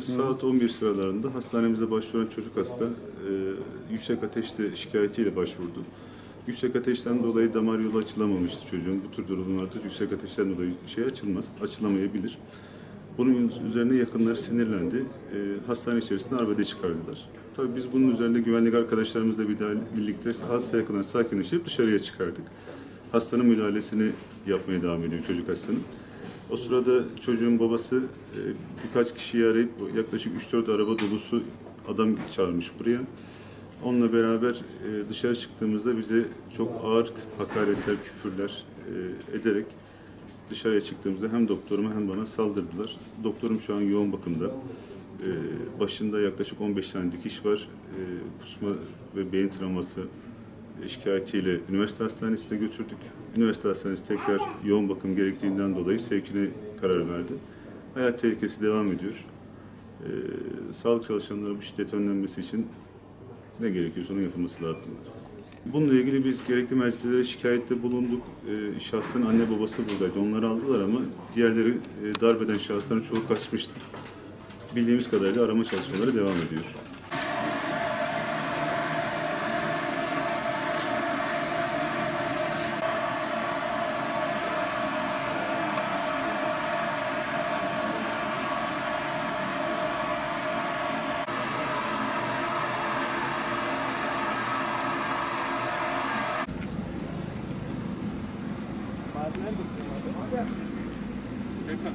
Saat 11 sıralarında hastanemize başvuran çocuk hasta e, yüksek ateşte şikayetiyle başvurdu. Yüksek ateşten dolayı damar yolu açılamamıştı çocuğun. Bu tür durumlarda yüksek ateşten dolayı şey açılmaz, açılamayabilir. Bunun üzerine yakınları sinirlendi. E, hastane içerisinde arbede çıkardılar. Tabii biz bunun üzerine güvenlik arkadaşlarımızla birlikte hasta yakından sakinleşip dışarıya çıkardık. Hastanın müdahalesini yapmaya devam ediyor çocuk hastanın. O sırada çocuğun babası e, birkaç kişiyi arayıp yaklaşık 3-4 araba dolusu adam çağırmış buraya. Onunla beraber e, dışarı çıktığımızda bize çok ağır hakaretler, küfürler e, ederek dışarıya çıktığımızda hem doktoruma hem bana saldırdılar. Doktorum şu an yoğun bakımda. E, başında yaklaşık 15 tane dikiş var. E, kusma ve beyin travması şikayetiyle üniversite hastanesine götürdük. Üniversite hastanesi tekrar yoğun bakım gerektiğinden dolayı sevkine karar verdi. Hayat tehlikesi devam ediyor. Ee, sağlık çalışanları bu şiddet önlenmesi için ne gerekiyorsa onun yapılması lazım. Bununla ilgili biz gerekli merkezlere şikayette bulunduk. Ee, şahsın anne babası buradaydı. Onları aldılar ama diğerleri e, darbeden şahısların çoğu kaçmıştı. Bildiğimiz kadarıyla arama çalışmaları devam ediyor. Thank you.